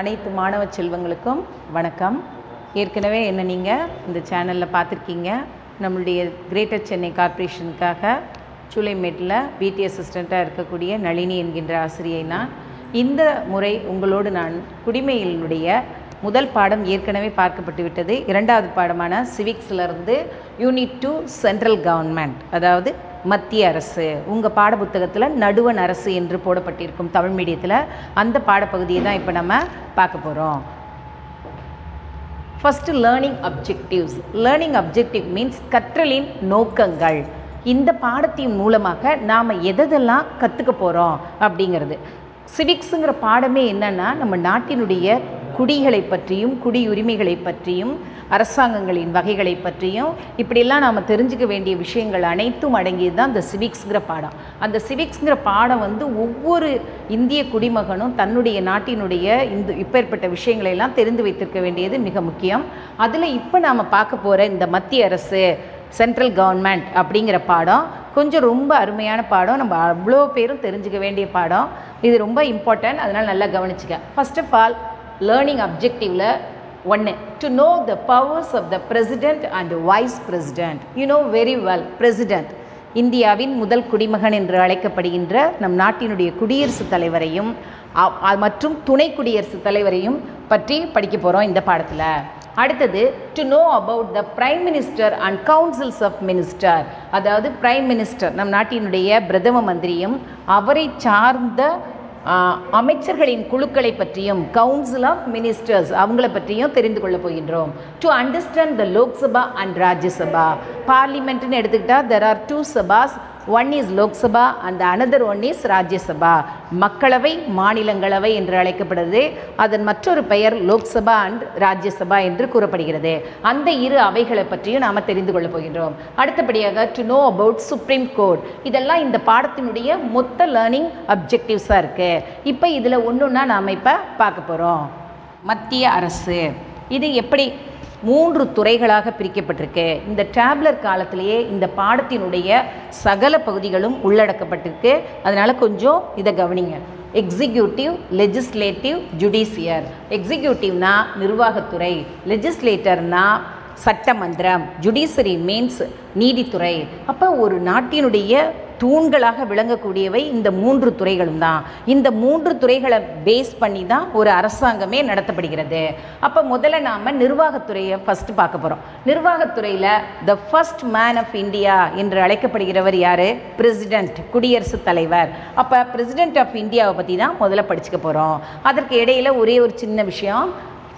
அனைத்து மாணவ செல்வங்களுக்கும் வணக்கம். ஏற்கனவே என்ன நீங்கள் இந்த சேனலில் பார்த்துருக்கீங்க. நம்மளுடைய கிரேட்டர் சென்னை கார்ப்பரேஷனுக்காக சூளைமேட்டில் பிடி அசிஸ்டண்ட்டாக இருக்கக்கூடிய நளினி என்கின்ற ஆசிரியை நான். இந்த முறை உங்களோடு நான் குடிமையினுடைய முதல் பாடம் ஏற்கனவே பார்க்கப்பட்டு விட்டது. இரண்டாவது பாடமான சிவிக்ஸ்லேருந்து யூனிட் டூ சென்ட்ரல் கவர்மெண்ட் அதாவது மத்திய அரசு. உங்கள் பாடப்புத்தகத்தில் நடுவண் அரசு என்று போடப்பட்டிருக்கும் தமிழ் மீடியத்தில் அந்த பாடப்பகுதியை தான் இப்போ நம்ம பார்க்க போகிறோம் first learning objectives learning objective means கற்றலின் நோக்கங்கள். இந்த பாடத்தின் மூலமாக நாம் எதெல்லாம் கற்றுக்க போகிறோம் அப்படிங்கிறது. சிவிக்ஸுங்கிற பாடமே என்னென்னா நம்ம நாட்டினுடைய குடிகளை பற்றியும் குடியுரிமைகளை பற்றியும் அரசாங்கங்களின் வகைகளை பற்றியும் இப்படியெல்லாம் நாம் தெரிஞ்சுக்க வேண்டிய விஷயங்கள் அனைத்தும் அடங்கியது தான் அந்த சிவிக்ஸுங்கிற பாடம். அந்த சிவிக்ஸுங்கிற பாடம் வந்து ஒவ்வொரு இந்திய குடிமகனும் தன்னுடைய நாட்டினுடைய இந்த இப்பேற்பட்ட விஷயங்களை எல்லாம் தெரிந்து வைத்திருக்க வேண்டியது மிக முக்கியம். அதில் இப்போ நாம் பார்க்க போகிற இந்த மத்திய அரசு சென்ட்ரல் கவர்மெண்ட் அப்படிங்கிற பாடம் கொஞ்சம் ரொம்ப அருமையான பாடம். நம்ம அவ்வளோ பேரும் தெரிஞ்சுக்க வேண்டிய பாடம். இது ரொம்ப இம்பார்ட்டன்ட். அதனால் நல்லா கவனிச்சுக்க. ஃபர்ஸ்ட் ஆஃப் ஆல் லேர்னிங் அப்ஜெக்டிவில் ஒன்று to know the powers of the president and vice president you know very well president இந்தியாவின் முதல் குடிமகன் என்று அழைக்கப்படுகின்ற நம் நாட்டினுடைய குடியரசுத் தலைவரையும் மற்றும் துணை குடியரசுத் தலைவரையும் பற்றி படிக்க போகிறோம் இந்த பாடத்தில். அடுத்தது to know about the prime minister and councils of minister அதாவது பிரைம் மினிஸ்டர் நம் நாட்டினுடைய பிரதம மந்திரியும் அவரை சார்ந்த அமைச்சர்களின் குழுக்களை பற்றியும் கவுன்சில் ஆஃப் மினிஸ்டர்ஸ் அவங்கள பற்றியும் தெரிந்து கொள்ள போகின்றோம். To understand the Lok Sabha and Rajya Sabha பார்லிமெண்ட்னு எடுத்துக்கிட்டால் there are two Sabas one is Lok Sabha and another one is Rajya Sabha மக்களவை மாநிலங்களவை என்று அழைக்கப்படுது அதன் மற்றொரு பெயர் லோக்சபா அண்ட் ராஜ்யசபா என்று கூறப்படுகிறது. அந்த இரு அவைகளை பற்றியும் நாம் தெரிந்து கொள்ளப் போகின்றோம். அடுத்தபடியாக to know about supreme court இதெல்லாம் இந்த பாடத்தினுடைய மொத்த லேர்னிங் அப்ஜெக்டிவ்ஸாக இருக்குது இப்போ இதில் ஒன்று ஒன்றா நாம் இப்போ பார்க்க போகிறோம் மத்திய அரசு. இது எப்படி மூன்று துறைகளாக பிரிக்கப்பட்டிருக்கு. இந்த டேப்லர் காலத்திலேயே இந்த பாடத்தினுடைய சகல பகுதிகளும் உள்ளடக்கப்பட்டிருக்கு. அதனால் கொஞ்சம் இதை கவனிங்க. எக்ஸிக்யூட்டிவ் லெஜிஸ்லேட்டிவ் ஜுடிஷியர் எக்ஸிக்யூட்டிவ்னா நிர்வாகத்துறை. லெஜிஸ்லேட்டர்னா சட்டமன்றம் ஜுடிஷரி மீன்ஸ் நீதித்துறை. அப்போ ஒரு நாட்டினுடைய தூண்களாக விளங்கக்கூடியவை இந்த மூன்று துறைகளும் தான். இந்த மூன்று துறைகளை பேஸ் பண்ணி தான் ஒரு அரசாங்கமே நடத்தப்படுகிறது. அப்போ முதல்ல நாம் நிர்வாகத்துறையை ஃபஸ்ட்டு பார்க்க போகிறோம் நிர்வாகத்துறையில் the first man of India என்று அழைக்கப்படுகிறவர் யார்? பிரசிடென்ட் குடியரசுத் தலைவர். அப்போ பிரசிடென்ட் ஆஃப் இந்தியாவை பற்றி தான் முதல்ல படிச்சுக்க போகிறோம் அதற்கு இடையில் ஒரே ஒரு சின்ன விஷயம்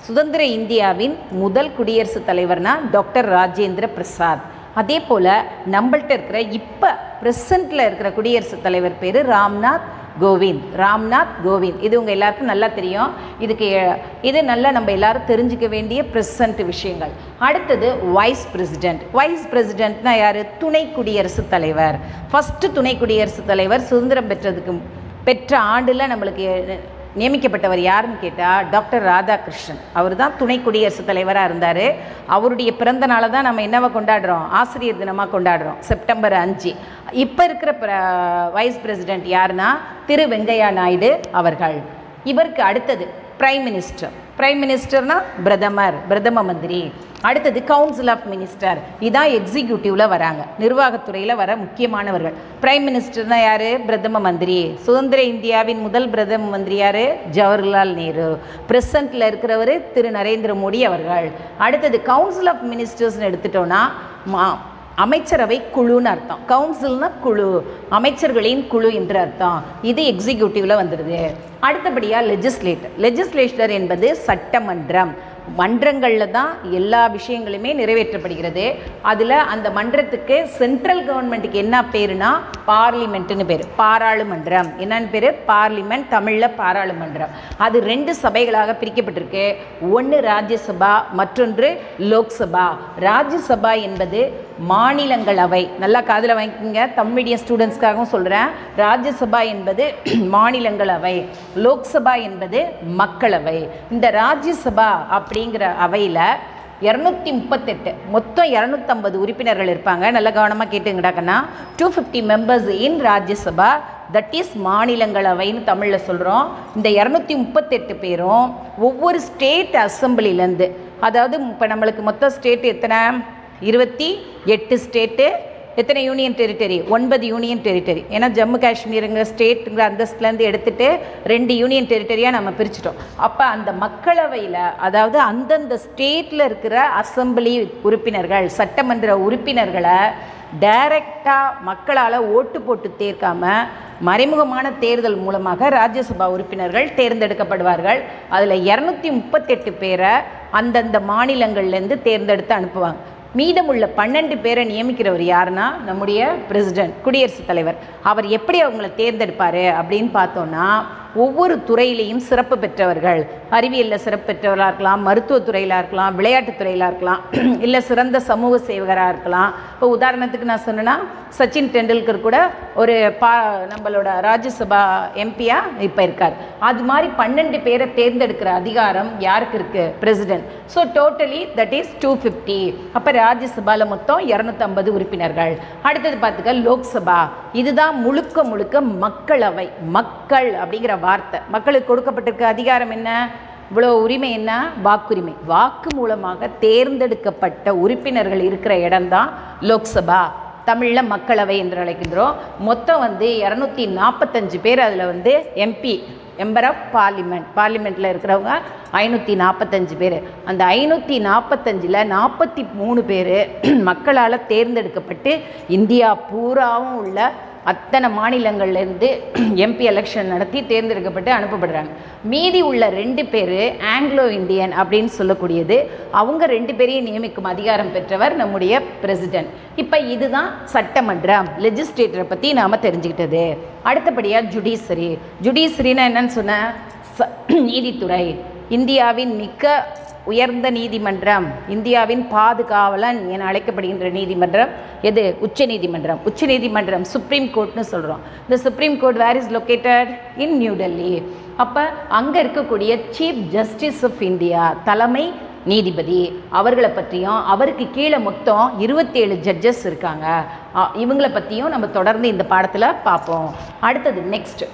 சுதந்திர இந்தியாவின் முதல் குடியரசுத் தலைவர்னா டாக்டர் ராஜேந்திர பிரசாத். அதே போல் நம்மள்கிட்ட இருக்கிற இப்போ ப்ரெசண்ட்டில் இருக்கிற குடியரசுத் தலைவர் பேர் ராம்நாத் கோவிந்த். ராம்நாத் கோவிந்த். இது உங்கள் எல்லாருக்கும் நல்லா தெரியும். இதுக்கு இது நல்லா நம்ம எல்லாரும் தெரிஞ்சுக்க வேண்டிய ப்ரெசண்ட் விஷயங்கள். அடுத்தது வைஸ் பிரசிடென்ட் வைஸ் பிரசிடென்ட்னா யார்? துணை குடியரசுத் தலைவர். ஃபஸ்ட்டு துணை குடியரசுத் தலைவர் சுதந்திரம் பெற்றதுக்கு பெற்ற ஆண்டில் நம்மளுக்கு நியமிக்கப்பட்டவர் யாருன்னு கேட்டால் டாக்டர் ராதாகிருஷ்ணன். அவர் தான் துணை குடியரசுத் தலைவராக இருந்தார். அவருடைய பிறந்த நாளை தான் நம்ம என்னவை கொண்டாடுறோம்? ஆசிரியர் தினமாக கொண்டாடுறோம். செப்டம்பர் அஞ்சு. இப்போ இருக்கிற பிர- வைஸ் பிரசிடென்ட் யாருன்னா திரு வெங்கையா நாயுடு அவர்கள். இவருக்கு அடுத்தது பிரைம் மினிஸ்டர் பிரைம் மினிஸ்டர்னா பிரதமர் பிரதம மந்திரி. அடுத்தது கவுன்சில் ஆஃப் மினிஸ்டர் இதான் எக்ஸிக்யூட்டிவில் வராங்க. நிர்வாகத்துறையில் வர முக்கியமானவர்கள். பிரைம் மினிஸ்டர்னா யார்? பிரதம மந்திரி. சுதந்திர இந்தியாவின் முதல் பிரதம மந்திரி யார்? ஜவஹர்லால் நேரு. பிரசன்ட்டில் இருக்கிறவர் திரு நரேந்திர மோடி அவர்கள். அடுத்தது கவுன்சில் ஆஃப் மினிஸ்டர்ஸ்னு எடுத்துட்டோன்னா மா அமைச்சரவை குழுன்னு அர்த்தம். கவுன்சில்னா குழு அமைச்சர்களின் குழு என்று அர்த்தம். இது எக்ஸிக்யூட்டிவில் வந்துடுது. அடுத்தபடியாக லெஜிஸ்லேட்டர் லெஜிஸ்லேட்டர் என்பது சட்டமன்றம். மன்றங்களில் தான் எல்லா விஷயங்களுமே நிறைவேற்றப்படுகிறது. அதில் அந்த மன்றத்துக்கு சென்ட்ரல் கவர்மெண்ட்டுக்கு என்ன பேருனா பார்லிமெண்ட்டுன்னு பேர். பாராளுமன்றம். என்னன்னு பேர்? பார்லிமெண்ட் தமிழில் பாராளுமன்றம். அது ரெண்டு சபைகளாக பிரிக்கப்பட்டிருக்கு. ஒன்று ராஜ்யசபா மற்றொன்று லோக்சபா. ராஜ்யசபா என்பது மாநிலங்களவை. நல்லா காதில் வாங்கிக்கோங்க. தமிழ் மீடியம் ஸ்டூடெண்ட்ஸ்க்காகவும் சொல்கிறேன் ராஜ்யசபா என்பது மாநிலங்களவை. லோக்சபா என்பது மக்களவை. இந்த ராஜ்யசபா அப்படிங்கிற அவையில் இரநூத்தி முப்பத்தெட்டு மொத்தம் இரநூத்தம்பது உறுப்பினர்கள் இருப்பாங்க. நல்ல கவனமாக கேட்டுங்கடாக்கண்ணா two fifty members in Rajya Sabha. That is மாநிலங்களவைன்னு தமிழில் சொல்கிறோம் இந்த இரநூத்தி முப்பத்தெட்டு பேரும் ஒவ்வொரு ஸ்டேட் அசம்பிளிலேருந்து அதாவது இப்போ நம்மளுக்கு மொத்தம் ஸ்டேட் எத்தனை? இருபத்தி எட்டு ஸ்டேட்டு எத்தனை யூனியன் டெரிட்டரி ஒன்பது யூனியன் டெரிட்டரி ஏன்னா ஜம்மு காஷ்மீருங்கிற ஸ்டேட்டுங்கிற அந்தஸ்துலேருந்து எடுத்துகிட்டு ரெண்டு யூனியன் டெரிட்டரியாக நம்ம பிரிச்சிட்டோம். அப்போ அந்த மக்களவையில் அதாவது அந்தந்த ஸ்டேட்டில் இருக்கிற அசம்பிளி உறுப்பினர்கள் சட்டமன்ற உறுப்பினர்களை டைரக்டாக மக்களால் ஓட்டு போட்டு தேர்க்காமல் மறைமுகமான தேர்தல் மூலமாக ராஜ்யசபா உறுப்பினர்கள் தேர்ந்தெடுக்கப்படுவார்கள். அதில் இரநூத்தி முப்பத்தெட்டு பேரை அந்தந்த மாநிலங்கள்லேருந்து தேர்ந்தெடுத்து அனுப்புவாங்க. மீதமுள்ள பன்னெண்டு பேரை நியமிக்கிறவர் யாருன்னா நம்முடைய பிரசிடென்ட் குடியரசுத் தலைவர். அவர் எப்படி அவங்கள தேர்ந்தெடுப்பார் அப்படின்னு பார்த்தோன்னா ஒவ்வொரு துறையிலையும் சிறப்பு பெற்றவர்கள். அறிவியலில் சிறப்பு பெற்றவராக இருக்கலாம் மருத்துவத்துறையிலாக இருக்கலாம் விளையாட்டுத்துறையிலாக இருக்கலாம் இல்லை சிறந்த சமூக சேவகராக இருக்கலாம். இப்போ உதாரணத்துக்கு நான் சொன்னேன்னா சச்சின் டெண்டுல்கர் கூட ஒரு பா நம்மளோட ராஜ்யசபா எம்பியாக இப்போ இருக்கார். அது மாதிரி பன்னெண்டு பேரை தேர்ந்தெடுக்கிற அதிகாரம் யாருக்கு இருக்குது president. So totally that is two fifty அப்போ ராஜ்யசபாவில் மொத்தம் இரநூத்தம்பது உறுப்பினர்கள். அடுத்தது பார்த்துக்க லோக்சபா. இதுதான் முழுக்க முழுக்க மக்களவை. மக்கள் அப்படிங்கிற வார்த்தை. மக்களுக்கு கொடுக்கப்பட்டிருக்க அதிகாரம் என்ன? இவ்வளோ உரிமை என்ன? வாக்குரிமை. வாக்கு மூலமாக தேர்ந்தெடுக்கப்பட்ட உறுப்பினர்கள் இருக்கிற இடம்தான் லோக்சபா. தமிழில் மக்களவை என்று அழைக்கின்றோம். மொத்தம் வந்து இரநூத்தி நாற்பத்தஞ்சு பேர் அதில் வந்து எம்பி மெம்பர் ஆஃப் பார்லிமெண்ட் பார்லிமெண்ட்டில் இருக்கிறவங்க ஐநூற்றி நாற்பத்தஞ்சு பேர். அந்த ஐநூற்றி நாற்பத்தஞ்சில் நாற்பத்தி மூணு பேர் மக்களால் தேர்ந்தெடுக்கப்பட்டு இந்தியா பூராவும் உள்ள அத்தனை மாநிலங்கள்லேருந்து எம்பி எலெக்ஷன் நடத்தி தேர்ந்தெடுக்கப்பட்டு அனுப்பப்படுறாங்க. மீதி உள்ள ரெண்டு பேர் ஆங்கிலோ இந்தியன் அப்படின்னு சொல்லக்கூடியது. அவங்க ரெண்டு பேரையும் நியமிக்கும் அதிகாரம் பெற்றவர் நம்முடைய பிரசிடென்ட் இப்போ இதுதான் சட்டமன்றம் லெஜிஸ்லேட்டரை பற்றி நாம் தெரிஞ்சுக்கிட்டது. அடுத்தபடியாக ஜுடிஷரி ஜுடிஷரினா என்னன்னு சொன்ன ச- நீதித்துறை. இந்தியாவின் மிக்க உயர்ந்த நீதிமன்றம் இந்தியாவின் பாதுகாவலன் என அழைக்கப்படுகின்ற நீதிமன்றம் எது? உச்ச நீதிமன்றம். உச்ச நீதிமன்றம் சுப்ரீம் கோர்ட்னு சொல்கிறோம் இந்த supreme court where is located in New Delhi அப்போ அங்கே இருக்கக்கூடிய சீஃப் ஜஸ்டிஸ் ஆஃப் இந்தியா தலைமை நீதிபதி அவர்களை பற்றியும் அவருக்கு கீழே மொத்தம் இருபத்தேழு ஜட்ஜஸ் இருக்காங்க. இவங்களை இவங்கள பற்றியும் நம்ம தொடர்ந்து இந்த பாடத்தில் பார்ப்போம். அடுத்தது next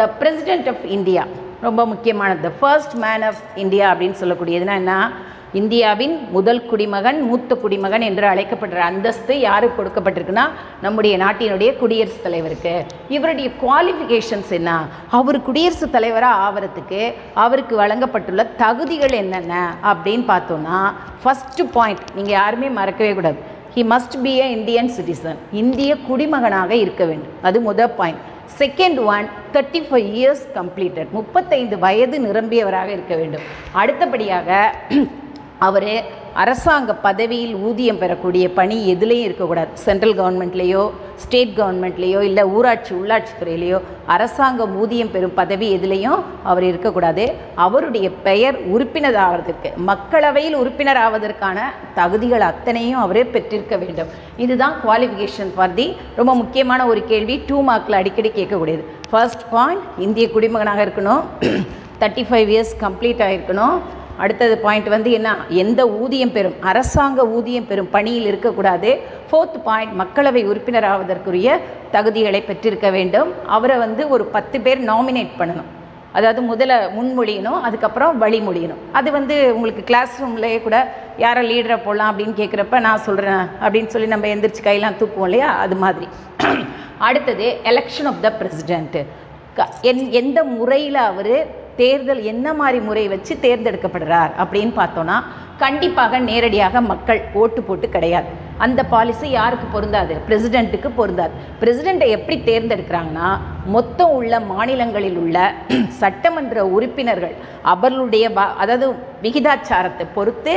the president of India ரொம்ப முக்கியமானது. The first man of India அப்படின்னு சொல்லக்கூடியதுன்னா என்ன? இந்தியாவின் முதல் குடிமகன் மூத்த குடிமகன் என்று அழைக்கப்படுற அந்தஸ்து யாருக்கு கொடுக்கப்பட்டிருக்குன்னா நம்முடைய நாட்டினுடைய குடியரசுத் தலைவருக்கு. இவருடைய குவாலிஃபிகேஷன்ஸ் என்ன? அவர் குடியரசுத் தலைவராக ஆவறதுக்கு அவருக்கு வழங்கப்பட்டுள்ள தகுதிகள் என்னென்ன அப்படின்னு பார்த்தோன்னா ஃபஸ்ட்டு பாயிண்ட் நீங்கள் யாருமே மறக்கவே கூடாது. He must be a Indian citizen இந்திய குடிமகனாக இருக்க வேண்டும். அது முதல் point second one thirty five years completed முப்பத்தைந்து வயது நிரம்பியவராக இருக்க வேண்டும். அடுத்தபடியாக அவர் அரசாங்க பதவியில் ஊதியம் பெறக்கூடிய பணி எதுலேயும் இருக்கக்கூடாது. சென்ட்ரல் கவர்மெண்ட்லேயோ ஸ்டேட் கவர்மெண்ட்லேயோ இல்லை ஊராட்சி உள்ளாட்சித்துறையிலையோ அரசாங்கம் ஊதியம் பெறும் பதவி எதுலேயும் அவர் இருக்கக்கூடாது. அவருடைய பெயர் உறுப்பினர் ஆவதற்கு மக்களவையில் உறுப்பினர் ஆவதற்கான தகுதிகள் அத்தனையும் அவரே பெற்றிருக்க வேண்டும். இதுதான் குவாலிஃபிகேஷன் ஃபார் தி ரொம்ப முக்கியமான ஒரு கேள்வி. டூ மார்க்கில் அடிக்கடி கேட்கக்கூடியது. ஃபர்ஸ்ட் பாயிண்ட் இந்திய குடிமகனாக இருக்கணும். தேர்ட்டி ஃபைவ் இயர்ஸ் கம்ப்ளீட் ஆகிருக்கணும் அடுத்தது பாயிண்ட் வந்து என்ன? எந்த ஊதியம் பெறும்? அரசாங்க ஊதியம் பெறும் பணியில் இருக்கக்கூடாது. ஃபோர்த் பாயிண்ட் மக்களவை உறுப்பினர் ஆவதற்குரிய தகுதிகளை பெற்றிருக்க வேண்டும். அவரை வந்து ஒரு பத்து பேர் நாமினேட் பண்ணணும். அதாவது முதல்ல முன்மொழியணும் அதுக்கப்புறம் வழிமொழியணும். அது வந்து உங்களுக்கு கிளாஸ் ரூம்லேயே கூட யாரை லீடரை போடலாம் அப்படின்னு கேட்குறப்ப நான் சொல்கிறேன் அப்படின்னு சொல்லி நம்ம எந்திரிச்சு கையெல்லாம் தூக்குவோம் இல்லையா? அது மாதிரி. அடுத்தது எலெக்ஷன் ஆஃப் த பிரசிடென்ட்டு என் எந்த முறையில் அவர் தேர்தல் என்ன மாதிரி முறை வச்சு தேர்ந்தெடுக்கப்படுறார் அப்படின்னு பார்த்தோன்னா கண்டிப்பாக நேரடியாக மக்கள் ஓட்டு போட்டு கிடையாது. அந்த பாலிசி யாருக்கு பொருந்தாது? பிரசிடெண்ட்டுக்கு பொருந்தாது. பிரசிடெண்ட்டை எப்படி தேர்ந்தெடுக்கிறாங்கன்னா மொத்தம் உள்ள மாநிலங்களில் உள்ள சட்டமன்ற உறுப்பினர்கள் அவர்களுடைய அதாவது விகிதாச்சாரத்தை பொறுத்து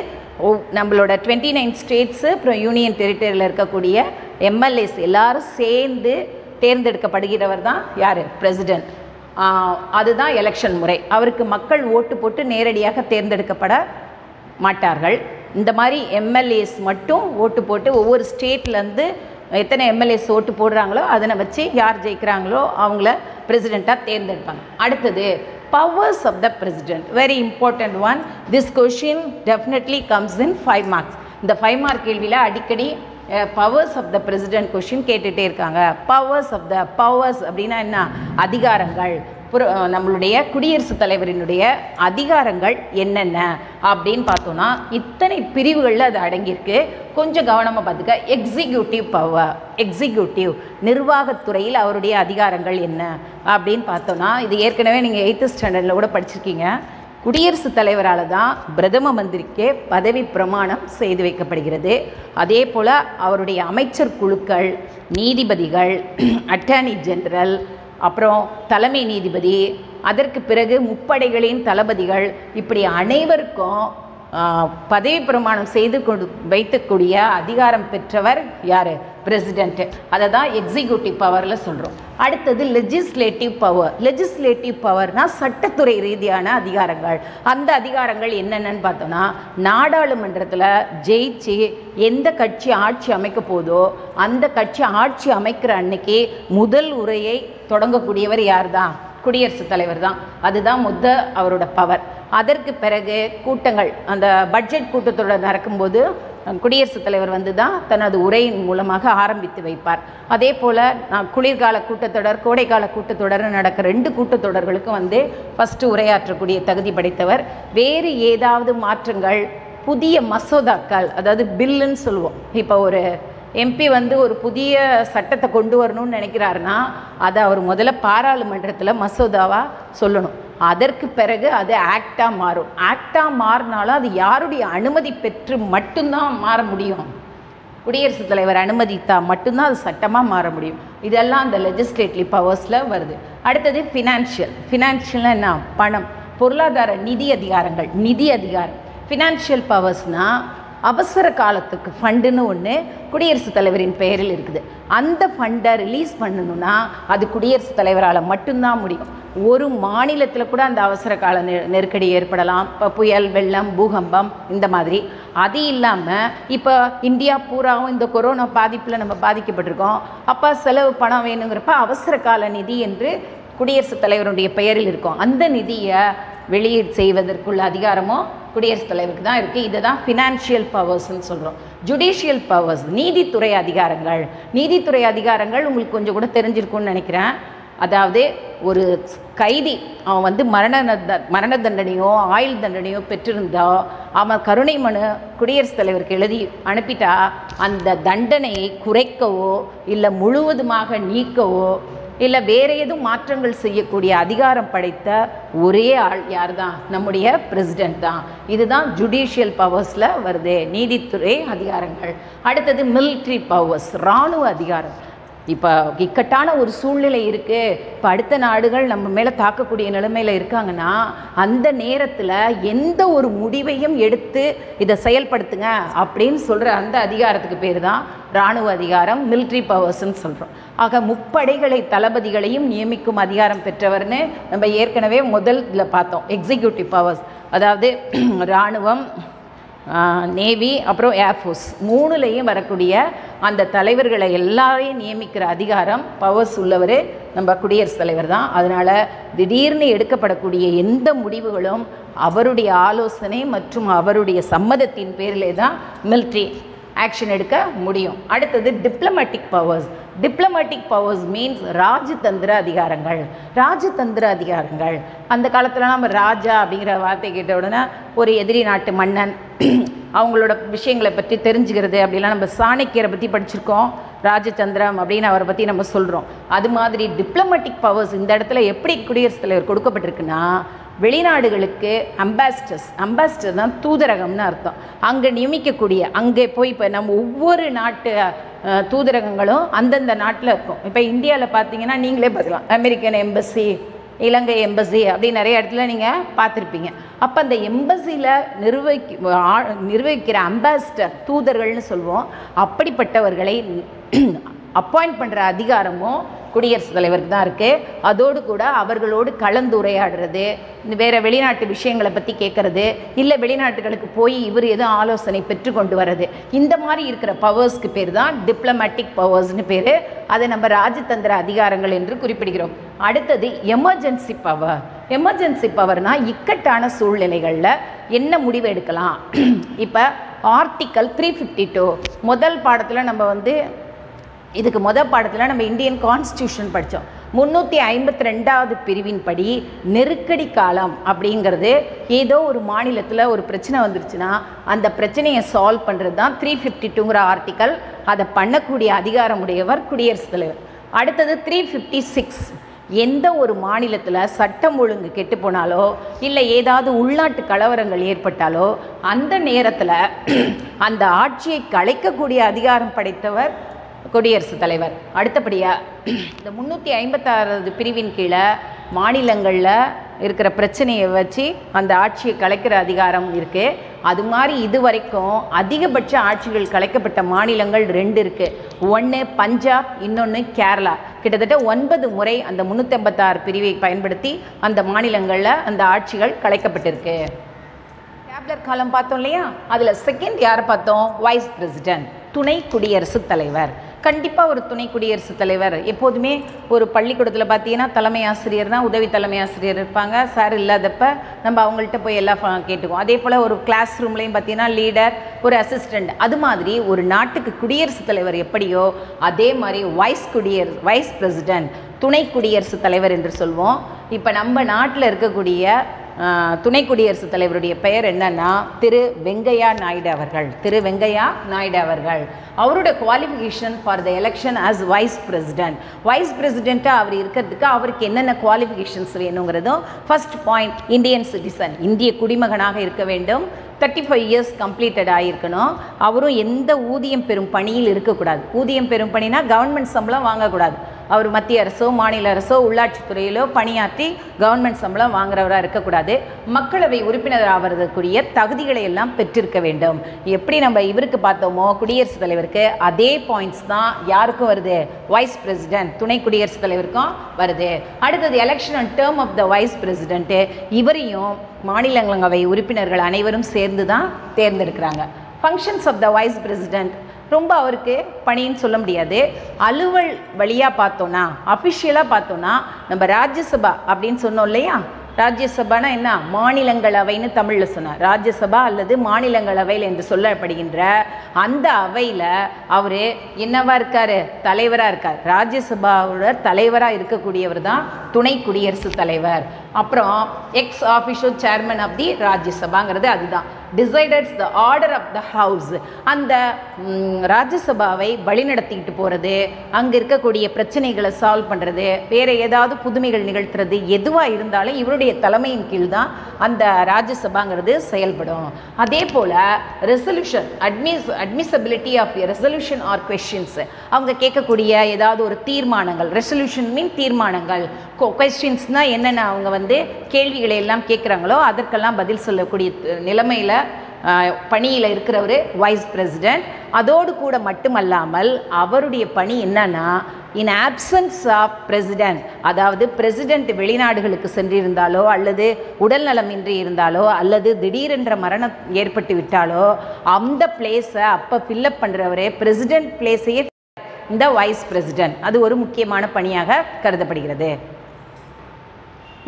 நம்மளோட டுவெண்ட்டி நைன் ஸ்டேட்ஸு அப்புறம் யூனியன் டெரிட்டரியில் இருக்கக்கூடிய எம்எல்ஏஸ் எல்லாரும் சேர்ந்து தேர்ந்தெடுக்கப்படுகிறவர் தான் யார்? பிரசிடென்ட் அதுதான் எலெக்ஷன் முறை. அவருக்கு மக்கள் ஓட்டு போட்டு நேரடியாக தேர்ந்தெடுக்கப்பட மாட்டார்கள். இந்த மாதிரி எம்எல்ஏஸ் மட்டும் ஓட்டு போட்டு ஒவ்வொரு ஸ்டேட்லேருந்து எத்தனை எம்எல்ஏஸ் ஓட்டு போடுறாங்களோ அதனை வச்சு யார் ஜெயிக்கிறாங்களோ அவங்கள பிரசிடெண்ட்டாக தேர்ந்தெடுப்பாங்க. அடுத்தது powers of the president very important one this question definitely comes in five marks இந்த ஃபைவ் மார்க் கேள்வியில் அடிக்கடி powers of the president question கேட்டுகிட்டே இருக்காங்க. பவர்ஸ் ஆஃப் த பவர்ஸ் அப்படின்னா என்ன? அதிகாரங்கள். நம்மளுடைய குடியரசுத் தலைவரினுடைய அதிகாரங்கள் என்னென்ன அப்படின்னு பார்த்தோன்னா இத்தனை பிரிவுகளில் அது அடங்கியிருக்கு. கொஞ்சம் கவனமாக பார்த்துக்க. எக்ஸிக்யூட்டிவ் பவர் எக்ஸிக்யூட்டிவ் நிர்வாகத்துறையில் அவருடைய அதிகாரங்கள் என்ன அப்படின்னு பார்த்தோன்னா இது ஏற்கனவே நீங்கள் எயித்து ஸ்டாண்டர்டில் கூட படிச்சிருக்கீங்க. குடியரசுத் தலைவரால் தான் பிரதம மந்திரிக்கே பதவி பிரமாணம் செய்து வைக்கப்படுகிறது. அதே போல் அவருடைய அமைச்சர் குழுக்கள் நீதிபதிகள் அட்டர்னி ஜெனரல் அப்புறம் தலைமை நீதிபதி அதற்கு பிறகு முப்படைகளின் தளபதிகள் இப்படி அனைவருக்கும் பதவி பிரமாணம் செய்து கொடு வைத்தக்கூடிய அதிகாரம் பெற்றவர் யார்? பிரசிடென்ட் அதை தான் எக்ஸிக்யூட்டிவ் பவரில் சொல்கிறோம் அடுத்தது லெஜிஸ்லேட்டிவ் பவர் லெஜிஸ்லேட்டிவ் பவர்னால் சட்டத்துறை ரீதியான அதிகாரங்கள். அந்த அதிகாரங்கள் என்னென்னன்னு பார்த்தோன்னா நாடாளுமன்றத்தில் ஜெயிச்சு எந்த கட்சி ஆட்சி அமைக்க போதோ அந்த கட்சி ஆட்சி அமைக்கிற அன்னைக்கு முதல் உரையை தொடங்கக்கூடியவர் யார் தான் குடியரசுத் தலைவர் தான். அதுதான் முத்த அவரோட பவர் அதற்கு பிறகு கூட்டங்கள் அந்த பட்ஜெட் கூட்டத்தோட நடக்கும்போது குடியரசுத் தலைவர் வந்து தான் தனது உரையின் மூலமாக ஆரம்பித்து வைப்பார். அதே போல் குளிர்கால கூட்டத்தொடர் கோடைக்கால கூட்டத்தொடர்னு நடக்க ரெண்டு கூட்டத்தொடர்களுக்கும் வந்து ஃபஸ்ட்டு உரையாற்றக்கூடிய தகுதி படைத்தவர். வேறு ஏதாவது மாற்றங்கள் புதிய மசோதாக்கள் அதாவது பில்லுன்னு சொல்லுவோம் இப்போ ஒரு எம்பி வந்து ஒரு புதிய சட்டத்தை கொண்டு வரணும்னு நினைக்கிறாருன்னா அதை அவர் முதல்ல பாராளுமன்றத்தில் மசோதாவாக சொல்லணும். அதற்கு பிறகு அது ஆக்டாக மாறும். ஆக்டாக மாறினாலும் அது யாருடைய அனுமதி பெற்று மட்டும்தான் மாற முடியும்? குடியரசுத் தலைவர் அனுமதித்தால் மட்டும்தான் அது சட்டமாக மாற முடியும். இதெல்லாம் அந்த லெஜிஸ்லேட்டிவ் பவர்ஸில் வருது. அடுத்தது ஃபினான்ஷியல் ஃபினான்ஷியல்னால் என்ன? பணம். பொருளாதார நிதி அதிகாரங்கள். நிதி அதிகாரம். ஃபினான்ஷியல் பவர்ஸ்னால் அவசர காலத்துக்கு ஃபண்டுன்னு ஒன்று குடியரசுத் தலைவரின் பெயரில் இருக்குது. அந்த ஃபண்டை ரிலீஸ் பண்ணணும்னா அது குடியரசுத் தலைவரால் மட்டும்தான் முடியும். ஒரு மாநிலத்தில் கூட அந்த அவசர கால நெ- நெருக்கடி ஏற்படலாம். இப்போ புயல் வெள்ளம் பூகம்பம் இந்த மாதிரி. அது இல்லாமல் இப்போ இந்தியா பூராவும் இந்த கொரோனா பாதிப்பில் நம்ம பாதிக்கப்பட்டிருக்கோம். அப்போ செலவு பணம் வேணுங்கிறப்ப அவசர கால நிதி என்று குடியரசுத் தலைவருடைய பெயரில் இருக்கும். அந்த நிதியை வெளியீடு செய்வதற்குள்ள அதிகாரமும் குடியரசுத் தலைவருக்கு தான் இருக்குது இதை தான் ஃபினான்ஷியல் பவர்ஸ்ன்னு சொல்கிறோம் ஜுடிஷியல் பவர்ஸ் நீதித்துறை அதிகாரங்கள். நீதித்துறை அதிகாரங்கள் உங்களுக்கு கொஞ்சம் கூட தெரிஞ்சிருக்கும்னு நினைக்கிறேன். அதாவது ஒரு கைதி அவன் வந்து மரண த- மரண தண்டனையோ ஆயுள் தண்டனையோ பெற்றிருந்தா அவன் கருணை மனு குடியரசுத் தலைவருக்கு எழுதி அனுப்பிட்டா அந்த தண்டனையை குறைக்கவோ இல்லை முழுவதுமாக நீக்கவோ இல்லை வேறு எதுவும் மாற்றங்கள் செய்யக்கூடிய அதிகாரம் படைத்த ஒரே ஆள் யார் தான் நம்முடைய பிரசிடென்ட் தான். இதுதான் ஜுடிஷியல் பவர்ஸில் வருது நீதித்துறை அதிகாரங்கள். அடுத்தது மிலிட்ரி பவர்ஸ் இராணுவ அதிகாரம். இப்போ இக்கட்டான ஒரு சூழ்நிலை இருக்குது இப்போ அடுத்த நாடுகள் நம்ம மேலே தாக்கக்கூடிய நிலைமையில் இருக்காங்கன்னா அந்த நேரத்தில் எந்த ஒரு முடிவையும் எடுத்து இதை செயல்படுத்துங்க அப்படின்னு சொல்கிற அந்த அதிகாரத்துக்கு பேர் தான் இராணுவ அதிகாரம் மிலிட்ரி பவர்ஸ்ன்னு சொல்கிறோம் ஆக முப்படைகளை தளபதிகளையும் நியமிக்கும் அதிகாரம் பெற்றவர்னு நம்ம ஏற்கனவே முதல் இதில் பார்த்தோம். எக்ஸிக்யூட்டிவ் பவர்ஸ் அதாவது இராணுவம் நேவி அப்புறம் ஏர்ஃபோர்ஸ் மூணுலேயும் வரக்கூடிய அந்த தலைவர்களை எல்லாரையும் நியமிக்கிற அதிகாரம் பவர்ஸ் உள்ளவர் நம்ம குடியரசுத் தலைவர் தான். அதனால் திடீர்னு எடுக்கப்படக்கூடிய எந்த முடிவுகளும் அவருடைய ஆலோசனை மற்றும் அவருடைய சம்மதத்தின் பேரிலே தான் மில்ட்ரி ஆக்ஷன் எடுக்க முடியும். அடுத்தது diplomatic powers diplomatic powers means ராஜதந்திர அதிகாரங்கள். ராஜதந்திர அதிகாரங்கள். அந்த காலத்தில் நம்ம ராஜா அப்படிங்கிற வார்த்தை கேட்ட உடனே ஒரு எதிரி நாட்டு மன்னன் அவங்களோட விஷயங்களை பற்றி தெரிஞ்சுக்கிறது அப்படிலாம் நம்ம சாணக்கியரை பற்றி படிச்சிருக்கோம். ராஜதந்திரம் அப்படின்னு அவரை பற்றி நம்ம சொல்கிறோம் அது மாதிரி டிப்ளமேட்டிக் பவர்ஸ் இந்த இடத்துல எப்படி குடியரசுத் தலைவர் கொடுக்கப்பட்டிருக்குன்னா வெளிநாடுகளுக்கு அம்பாசிடர்ஸ் அம்பாசிடர் தான் தூதரகம்னு அர்த்தம். அங்கே நியமிக்கக்கூடிய அங்கே போய் இப்போ நம்ம ஒவ்வொரு நாட்டு தூதரகங்களும் அந்தந்த நாட்டில் இருக்கும். இப்போ இந்தியாவில் பார்த்தீங்கன்னா நீங்களே பார்க்கலாம் அமெரிக்கன் எம்பசி இலங்கை எம்பசி அப்படி நிறைய இடத்துல நீங்கள் பார்த்துருப்பீங்க அப்போ அந்த எம்பசியில் நிர்வகி ஆ- நிர்வகிக்கிற அம்பாசிடர் தூதர்கள்னு சொல்லுவோம் அப்படிப்பட்டவர்களை அப்பாயிண்ட் பண்ணுற அதிகாரமும் குடியரசுத் தலைவருக்கு தான் இருக்குது அதோடு கூட அவர்களோடு கலந்துரையாடுறது இந்த வேறு வெளிநாட்டு விஷயங்களை பற்றி கேட்குறது இல்லை வெளிநாட்டுகளுக்கு போய் இவர் எதுவும் ஆலோசனை பெற்று கொண்டு வர்றது. இந்த மாதிரி இருக்கிற பவர்ஸ்க்கு பேர் தான் டிப்ளமேட்டிக் பவர்ஸ்னு பேர். அதை நம்ம ராஜதந்திர அதிகாரங்கள் என்று குறிப்பிடுகிறோம். அடுத்தது எமர்ஜென்சி பவர் எமர்ஜென்சி பவர்னால் இக்கட்டான சூழ்நிலைகளில் என்ன முடிவு எடுக்கலாம்? இப்போ ஆர்டிக்கல் த்ரீ ஃபிஃப்டி டூ முதல் பாடத்தில் நம்ம வந்து இதுக்கு முதல் பாடத்தில் நம்ம இந்தியன் கான்ஸ்டியூஷன் படித்தோம் முந்நூற்றி ஐம்பத்தி ரெண்டாவது பிரிவின்படி நெருக்கடி காலம் அப்படிங்கிறது ஏதோ ஒரு மாநிலத்தில் ஒரு பிரச்சனை வந்துருச்சுன்னா அந்த பிரச்சனையை சால்வ் பண்ணுறது தான் த்ரீ ஃபிஃப்டி டூங்கிற ஆர்டிக்கல் அதை பண்ணக்கூடிய அதிகாரமுடையவர் குடியரசுத் தலைவர். அடுத்தது த்ரீ ஃபிஃப்டி சிக்ஸ் எந்த ஒரு மாநிலத்தில் சட்டம் ஒழுங்கு கெட்டு போனாலோ இல்லை ஏதாவது உள்நாட்டு கலவரங்கள் ஏற்பட்டாலோ அந்த நேரத்தில் அந்த ஆட்சியை கலைக்கக்கூடிய அதிகாரம் படைத்தவர் குடியரசுத் தலைவர். அடுத்தபடியாக இந்த முந்நூற்றி ஐம்பத்தாறாவது பிரிவின் கீழே மாநிலங்களில் இருக்கிற பிரச்சனையை வச்சு அந்த ஆட்சியை கலைக்கிற அதிகாரம் இருக்குது அது மாதிரி இது வரைக்கும் அதிகபட்ச ஆட்சிகள் கலைக்கப்பட்ட மாநிலங்கள் ரெண்டு இருக்குது ஒன்று பஞ்சாப் இன்னொன்று கேரளா. கிட்டத்தட்ட ஒன்பது முறை அந்த முந்நூற்றம்பத்தாறு பிரிவை பயன்படுத்தி அந்த மாநிலங்களில் அந்த ஆட்சிகள் கலைக்கப்பட்டிருக்கு. டேப்லர் காலம் பார்த்தோம் இல்லையா? அதில் செகண்ட் யாரை பார்த்தோம்? வைஸ் பிரசிடென்ட் துணை குடியரசுத் தலைவர். கண்டிப்பாக ஒரு துணை குடியரசுத் தலைவர். எப்போதுமே ஒரு பள்ளிக்கூடத்தில் பார்த்தீங்கன்னா தலைமை ஆசிரியர் தான் உதவி தலைமை ஆசிரியர் இருப்பாங்க. சார் இல்லாதப்ப நம்ம அவங்கள்ட்ட போய் எல்லாம் ஃப- கேட்டுக்குவோம். அதே போல் ஒரு கிளாஸ் ரூம்லேயும் பார்த்தீங்கன்னா லீடர் ஒரு அசிஸ்டண்ட் அது மாதிரி ஒரு நாட்டுக்கு குடியரசுத் தலைவர் எப்படியோ அதே மாதிரி வைஸ் குடியரசு வைஸ் பிரசிடென்ட் துணை குடியரசுத் தலைவர் என்று சொல்வோம். இப்போ நம்ம நாட்டில் இருக்கக்கூடிய துணை குடியரசுத் தலைவருடைய பெயர் என்னன்னா திரு வெங்கையா நாயுடு அவர்கள். திரு வெங்கையா நாயுடு அவர்கள். அவரோட qualification for the election as vice president vice பிரசிடெண்ட்டாக அவர் இருக்கிறதுக்கு அவருக்கு என்னென்ன குவாலிஃபிகேஷன்ஸ் வேணுங்கிறதும் ஃபர்ஸ்ட் பாயிண்ட் இந்தியன் சிட்டிசன் இந்திய குடிமகனாக இருக்க வேண்டும். தேர்ட்டி ஃபைவ் இயர்ஸ் கம்ப்ளீட்டட் ஆகியிருக்கணும் அவரும் எந்த ஊதியம் பெறும் பணியில் இருக்கக்கூடாது. ஊதியம் பெறும் பணினா கவர்மெண்ட் சம்பளம் வாங்கக்கூடாது. அவர் மத்திய அரசோ மாநில அரசோ உள்ளாட்சித்துறையிலோ பணியாற்றி கவர்மெண்ட் சம்பளம் வாங்குறவராக இருக்கக்கூடாது. மக்களவை உறுப்பினர் ஆவதற்குரிய தகுதிகளை எல்லாம் பெற்றிருக்க வேண்டும். எப்படி நம்ம இவருக்கு பார்த்தோமோ குடியரசுத் தலைவருக்கு அதே பாயிண்ட்ஸ் தான் யாருக்கும் வருது? வைஸ் பிரசிடென்ட் துணை குடியரசுத் தலைவருக்கும் வருது. அடுத்தது election and term of the vice president இவரையும் மாநிலங்களவை உறுப்பினர்கள் அனைவரும் சேர்ந்து தான் தேர்ந்தெடுக்கிறாங்க. Functions of the vice president ரொம்ப அவருக்கு பணின்னு சொல்ல முடியாது. அலுவல் வழியாக பார்த்தோன்னா அஃபிஷியலாக பார்த்தோன்னா நம்ம ராஜ்யசபா அப்படின்னு சொன்னோம் இல்லையா? ராஜ்யசபானா என்ன? மாநிலங்களவைன்னு தமிழில் சொன்னார். ராஜ்யசபா அல்லது மாநிலங்களவையில் என்று சொல்லப்படுகின்ற அந்த அவையில் அவர் என்னவா இருக்கார்? தலைவராக இருக்கார். ராஜ்யசபாவோட தலைவராக இருக்கக்கூடியவர் தான் துணை குடியரசுத் தலைவர். அப்புறம் ex officio chairman of the ராஜ்யசபாங்கிறது அதுதான். Decides the order of the house அந்த ராஜ்யசபாவை வழிநடத்திக்கிட்டு போகிறது அங்கே இருக்கக்கூடிய பிரச்சனைகளை சால்வ் பண்ணுறது வேறு ஏதாவது புதுமைகள் நிகழ்த்துறது எதுவாக இருந்தாலும் இவருடைய தலைமையின் கீழ் தான் அந்த ராஜ்யசபாங்கிறது செயல்படும். அதே போல் resolution அட்மிஸ் admissibility of resolution or questions அவங்க கேட்கக்கூடிய ஏதாவது ஒரு தீர்மானங்கள் ரெசல்யூஷன் மீன் தீர்மானங்கள். கொஸ்டின்ஸ்னால் என்னென்ன அவங்க வந்து கேள்விகளை எல்லாம் கேட்குறாங்களோ அதற்கெல்லாம் பதில் சொல்லக்கூடிய நிலைமையில் பணியில் இருக்கிறவர் வைஸ் பிரசிடென்ட் அதோடு கூட மட்டுமல்லாமல் அவருடைய பணி என்னன்னா இன் ஆப்சன்ஸ் ஆஃப் பிரசிடென்ட் அதாவது பிரசிடென்ட் வெளிநாடுகளுக்கு சென்றிருந்தாலோ அல்லது உடல்நலமின்றி இருந்தாலோ அல்லது திடீரென்ற மரணம் ஏற்பட்டு விட்டாலோ அந்த பிளேஸை அப்போ ஃபில்லப் பண்ணுறவரே பிரசிடென்ட் பிளேஸையே இந்த வைஸ் பிரசிடென்ட் அது ஒரு முக்கியமான பணியாக கருதப்படுகிறது.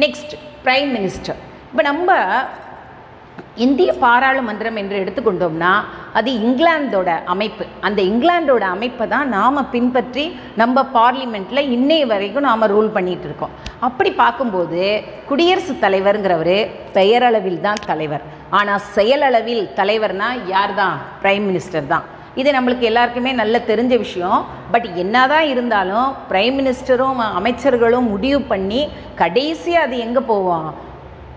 நெக்ஸ்ட் பிரைம் மினிஸ்டர் இப்போ நம்ம இந்திய பாராளுமன்றம் என்று எடுத்துக்கொண்டோம்னா அது இங்கிலாந்தோட அமைப்பு. அந்த இங்கிலாந்தோட அமைப்பை தான் நாம் பின்பற்றி நம்ம பார்லிமெண்ட்டில் இன்னைய வரைக்கும் நாம் ரூல் பண்ணிகிட்டு இருக்கோம். அப்படி பார்க்கும்போது குடியரசுத் தலைவருங்கிறவர் பெயரளவில் தான் தலைவர். ஆனால் செயலளவில் தலைவர்னா யார் தான்? பிரைம் மினிஸ்டர் தான். இது நம்மளுக்கு எல்லாருக்குமே நல்ல தெரிஞ்ச விஷயம். பட் என்னதான் இருந்தாலும் பிரைம் மினிஸ்டரும் அமைச்சர்களும் முடிவு பண்ணி கடைசியாக அது எங்கே போவோம்?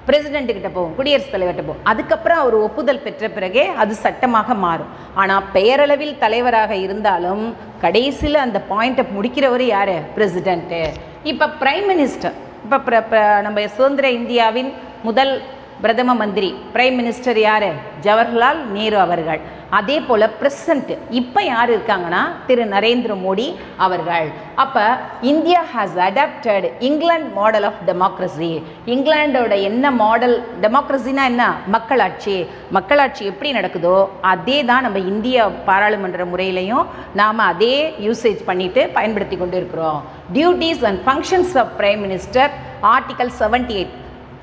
பிரசிடென்ட் கிட்ட போகும் குடியரசுத் தலைவர்கிட்ட போகும் அதுக்கப்புறம் அவர் ஒப்புதல் பெற்ற பிறகே அது சட்டமாக மாறும். ஆனால் பெயரளவில் தலைவராக இருந்தாலும் கடைசியில் அந்த பாயிண்ட்டை முடிக்கிறவர் யார்? பிரசிடென்ட்டு இப்போ பிரைம் மினிஸ்டர் இப்போ நம்ம சுதந்திர இந்தியாவின் முதல் பிரதம மந்திரி பிரைம் மினிஸ்டர் யார்? ஜவஹர்லால் நேரு அவர்கள். அதே போல் ப்ரெசண்ட்டு இப்போ யார் இருக்காங்கன்னா? திரு நரேந்திர மோடி அவர்கள். அப்போ India has adopted England model of democracy இங்கிலாண்டோட என்ன மாடல் டெமோக்ரஸினா என்ன? மக்களாட்சி. மக்களாட்சி எப்படி நடக்குதோ அதே தான் நம்ம இந்திய பாராளுமன்ற முறையிலையும் நாம் அதே யூசேஜ் பண்ணிட்டு பயன்படுத்தி கொண்டு இருக்கிறோம் duties and functions of prime minister article seventy eight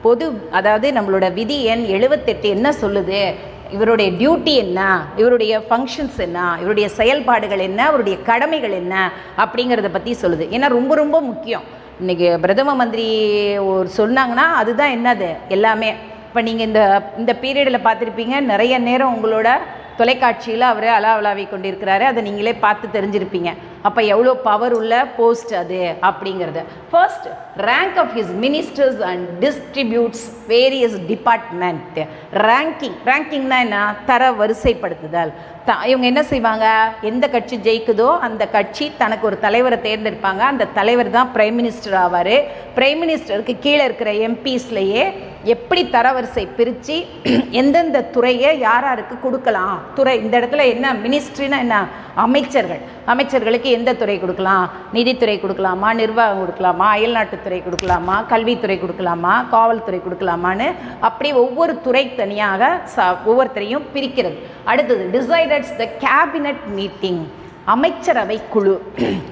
பொது அதாவது நம்மளோட விதி எண் எழுபத்தெட்டு என்ன சொல்லுது? இவருடைய டியூட்டி என்ன? இவருடைய ஃபங்க்ஷன்ஸ் என்ன? இவருடைய செயல்பாடுகள் என்ன? அவருடைய கடமைகள் என்ன? அப்படிங்கிறத பற்றி சொல்லுது. ஏன்னா ரொம்ப ரொம்ப முக்கியம். இன்றைக்கி பிரதம மந்திரி ஒரு சொன்னாங்கன்னா அதுதான் என்னது? எல்லாமே. இப்போ நீங்கள் இந்த இந்த பீரியடில் பார்த்துருப்பீங்க நிறைய நேரம் உங்களோட தொலைக்காட்சியில் அவர் அலாவலாவி கொண்டிருக்கிறாரு. அதை நீங்களே பார்த்து தெரிஞ்சிருப்பீங்க. அப்போ எவ்வளோ பவர் உள்ள போஸ்ட் அது அப்படிங்கிறது. First rank of his ministers and distributes various department ranking ரேங்கிங்னா என்ன? தர வரிசைப்படுத்துதல். த இவங்க என்ன செய்வாங்க? எந்த கட்சி ஜெயிக்குதோ அந்த கட்சி தனக்கு ஒரு தலைவரை தேர்ந்தெடுப்பாங்க. அந்த தலைவர் தான் பிரைம் மினிஸ்டர் ஆவார். பிரைம் மினிஸ்டருக்கு கீழே இருக்கிற எம்பிஸ்லேயே எப்படி தரவரிசை பிரித்து எந்தெந்த துறையை யார் யாருக்கு கொடுக்கலாம்? துறை இந்த இடத்துல என்ன? மினிஸ்ட்ரினா என்ன? அமைச்சர்கள். அமைச்சர்களுக்கு எந்த துறை கொடுக்கலாம்? நிதித்துறை கொடுக்கலாமா? நிர்வாகம் கொடுக்கலாமா? அயல்நாட்டுத்துறை கொடுக்கலாமா? கல்வித்துறை கொடுக்கலாமா? காவல்துறை கொடுக்கலாமான்னு அப்படி ஒவ்வொரு துறை தனியாக ச ஒவ்வொருத்தரையும் பிரிக்கிறது. அடுத்தது டிசைடட்ஸ் த கேபினட் மீட்டிங் அமைச்சரவை குழு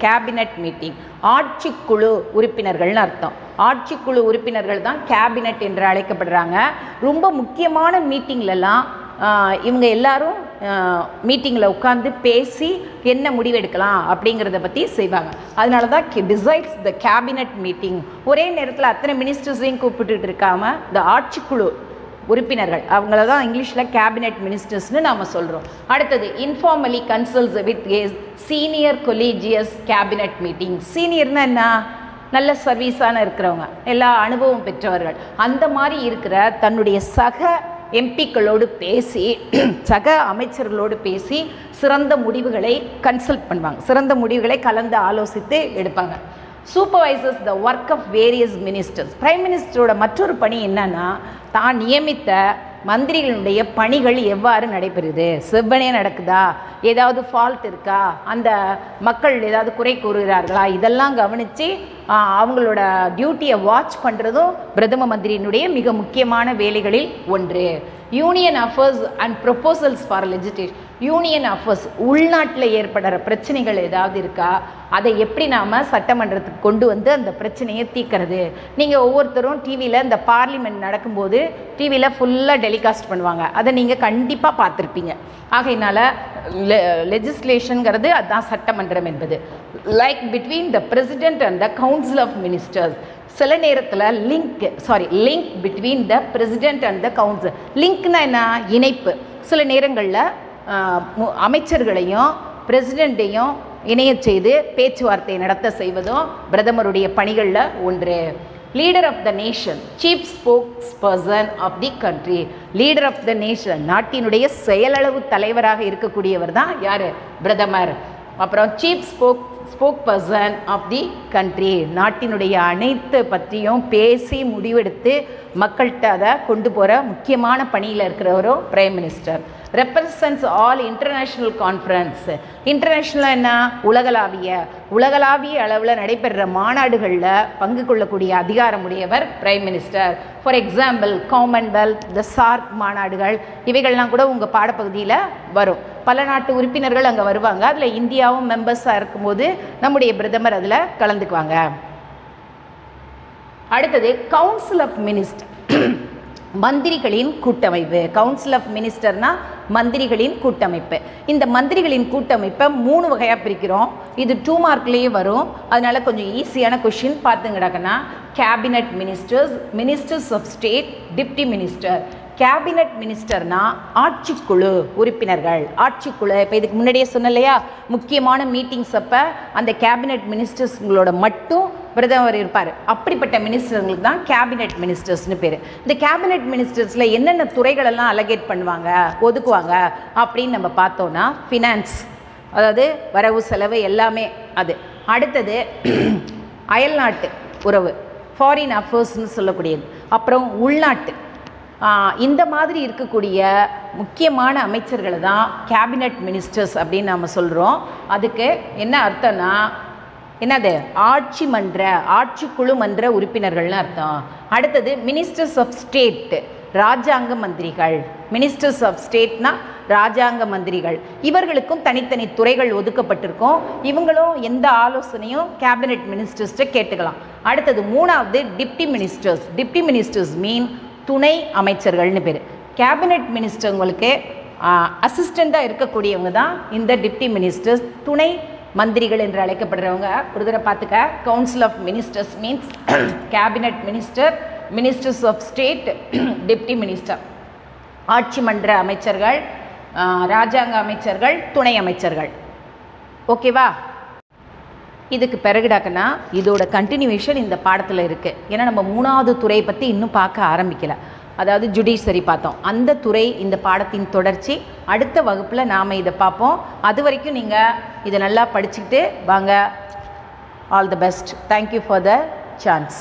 கேபினட் மீட்டிங் ஆட்சிக்குழு உறுப்பினர்கள்னு அர்த்தம். ஆட்சிக்குழு உறுப்பினர்கள் தான் கேபினட் என்று அழைக்கப்படுறாங்க. ரொம்ப முக்கியமான மீட்டிங்லலாம் இவங்க எல்லாரும் மீட்டிங்கில் உட்காந்து பேசி என்ன முடிவெடுக்கலாம் அப்படிங்கிறத பற்றி செய்வாங்க. அதனால தான் டிசைட்ஸ் த கேபினட் மீட்டிங் ஒரே நேரத்தில் அத்தனை மினிஸ்டர்ஸையும் கூப்பிட்டுட்டு இருக்காம இந்த ஆட்சிக்குழு உறுப்பினர்கள் அவங்கள தான் இங்கிலீஷில் கேபினெட் மினிஸ்டர்ஸ்னு நாம் சொல்கிறோம் அடுத்தது informally consults with senior colleagues cabinet meeting சீனியர்னால் என்ன? நல்ல சர்வீஸான இருக்கிறவங்க. எல்லா அனுபவம் பெற்றவர்கள். அந்த மாதிரி இருக்கிற தன்னுடைய சக எம்பிக்களோடு பேசி சக அமைச்சர்களோடு பேசி சிறந்த முடிவுகளை கன்சல்ட் பண்ணுவாங்க. சிறந்த முடிவுகளை கலந்து ஆலோசித்து எடுப்பாங்க. Supervisors the work of various ministers prime மினிஸ்டரோட மற்றொரு பணி என்னன்னா தான் நியமித்த மந்திரிகளுடைய பணிகள் எவ்வாறு நடைபெறுது? செவ்வனே நடக்குதா? ஏதாவது ஃபால்ட் இருக்கா? அந்த மக்கள் ஏதாவது குறை கூறுகிறார்களா? இதெல்லாம் கவனித்து அவங்களோட டியூட்டியை வாட்ச் பண்ணுறதும் பிரதம மந்திரியினுடைய மிக முக்கியமான வேலைகளில் ஒன்று. Union affairs and proposals for legislation union affairs உள்நாட்டில் ஏற்படுற பிரச்சனைகள் ஏதாவது இருக்கா? அதை எப்படி நாம் சட்டமன்றத்துக்கு கொண்டு வந்து அந்த பிரச்சனையை தீர்க்கறது? நீங்கள் ஒவ்வொருத்தரும் டிவியில் இந்த பார்லிமெண்ட் நடக்கும்போது டிவியில் ஃபுல்லாக டெலிகாஸ்ட் பண்ணுவாங்க. அதை நீங்கள் கண்டிப்பாக பார்த்துருப்பீங்க. ஆகையினால லெ லெஜிஸ்லேஷனுங்கிறது அதுதான் சட்டமன்றம் என்பது. Like between the president and the council of ministers சில நேரத்தில் link sorry link between the president and the council லிங்க்னா என்ன? இணைப்பு. சில நேரங்களில் அமைச்சர்களையும் பிரசிடெண்ட்டையும் இணையச் செய்து பேச்சுவார்த்தை நடத்த செய்வதும் பிரதமருடைய பணிகளில் ஒன்று. Leader of the nation chief spokesperson of the country leader of the nation நாட்டினுடைய செயலளவு தலைவராக இருக்கக்கூடியவர் தான் யார்? பிரதமர். அப்புறம் chief spoke spokesperson of the country நாட்டினுடைய அனைத்து பற்றியும் பேசி முடிவெடுத்து மக்கள்கிட்ட அதை கொண்டு போகிற முக்கியமான பணியில் இருக்கிறவரும் prime minister represents all international conference இன்டர்நேஷ்னலாக என்ன? உலகளாவிய. உலகளாவிய அளவில் நடைபெறுற மாநாடுகளில் பங்கு கொள்ளக்கூடிய அதிகாரமுடையவர் prime minister for example commonwealth the SAARC மாநாடுகள் இவைகள்லாம் கூட உங்கள் பாடப்பகுதியில் வரும். பல நாட்டு உறுப்பினர்கள் அங்கே வருவாங்க. அதில் இந்தியாவும் மெம்பர்ஸாக இருக்கும்போது நம்முடைய பிரதமர் அதில் கலந்துக்குவாங்க. அடுத்தது கவுன்சில் ஆஃப் மினிஸ்டர் மந்திரிகளின் கூட்டமைப்பு. கவுன்சில் ஆஃப் மினிஸ்டர்னா மந்திரிகளின் கூட்டமைப்பு. இந்த மந்திரிகளின் கூட்டமைப்பை மூணு வகையாக பிரிக்கிறோம். இது டூ மார்க்லேயே வரும். அதனால் கொஞ்சம் ஈஸியான question பார்த்துங்கடாக்கன்னா cabinet ministers ministers of state deputy minister cabinet மினிஸ்டர்னா ஆட்சிக்குழு உறுப்பினர்கள். ஆட்சிக்குழு இப்போ இதுக்கு முன்னாடியே சொன்ன இல்லையா? முக்கியமான மீட்டிங்ஸ் அப்போ அந்த கேபினட் மினிஸ்டர்ஸ்ங்களோட மட்டும் பிரதமர் இருப்பார். அப்படிப்பட்ட மினிஸ்டர்களுக்கு தான் கேபினெட் மினிஸ்டர்ஸ்னு பேர். இந்த கேபினெட் மினிஸ்டர்ஸில் என்னென்ன துறைகளெல்லாம் அலகேட் பண்ணுவாங்க ஒதுக்குவாங்க அப்படின்னு நம்ம பார்த்தோன்னா ஃபினான்ஸ் அதாவது வரவு செலவு எல்லாமே அது. அடுத்தது அயல்நாட்டு உறவு ஃபாரின் அஃபேர்ஸ்னு சொல்லக்கூடியது. அப்புறம் உள்நாட்டு. இந்த மாதிரி இருக்கக்கூடிய முக்கியமான அமைச்சர்களை தான் கேபினட் மினிஸ்டர்ஸ் அப்படின்னு நம்ம சொல்கிறோம் அதுக்கு என்ன அர்த்தம்னா என்னது? ஆட்சி மன்ற ஆட்சிக்குழு மன்ற உறுப்பினர்கள்னு அர்த்தம். அடுத்தது மினிஸ்டர்ஸ் ஆஃப் ஸ்டேட் ராஜாங்க மந்திரிகள். மினிஸ்டர்ஸ் ஆஃப் ஸ்டேட்னா ராஜாங்க மந்திரிகள். இவர்களுக்கும் தனித்தனி துறைகள் ஒதுக்கப்பட்டிருக்கும். இவங்களும் எந்த ஆலோசனையும் கேபினெட் மினிஸ்டர்ஸ்ட்டு கேட்டுக்கலாம். அடுத்தது மூணாவது deputy ministers deputy ministers mean துணை அமைச்சர்கள்னு பேர். கேபினெட் மினிஸ்டர் உங்களுக்கு அசிஸ்டண்ட்டாக இருக்கக்கூடியவங்க தான் இந்த டிப்டி மினிஸ்டர்ஸ் துணை மந்திரிகள் என்று அழைக்கப்படுறவங்க. ஒரு தடவை பார்த்துக்க. Council of ministers means cabinet minister ministers of state deputy minister ஆட்சி மன்ற அமைச்சர்கள் ராஜாங்க அமைச்சர்கள் துணை அமைச்சர்கள் ஓகேவா இதுக்கு பிறகுடாக்கன்னா இதோட கண்டினியூவேஷன் இந்த பாடத்தில் இருக்குது ஏன்னா நம்ம மூணாவது துறை பற்றி இன்னும் பார்க்க ஆரம்பிக்கல. அதாவது ஜுடிஷரி பார்த்தோம். அந்த துறை இந்த பாடத்தின் தொடர்ச்சி. அடுத்த வகுப்பில் நாம் இதை பார்ப்போம். அது வரைக்கும் நீங்கள் இதை நல்லா படிச்சுக்கிட்டு வாங்க. All the best thank you for the chance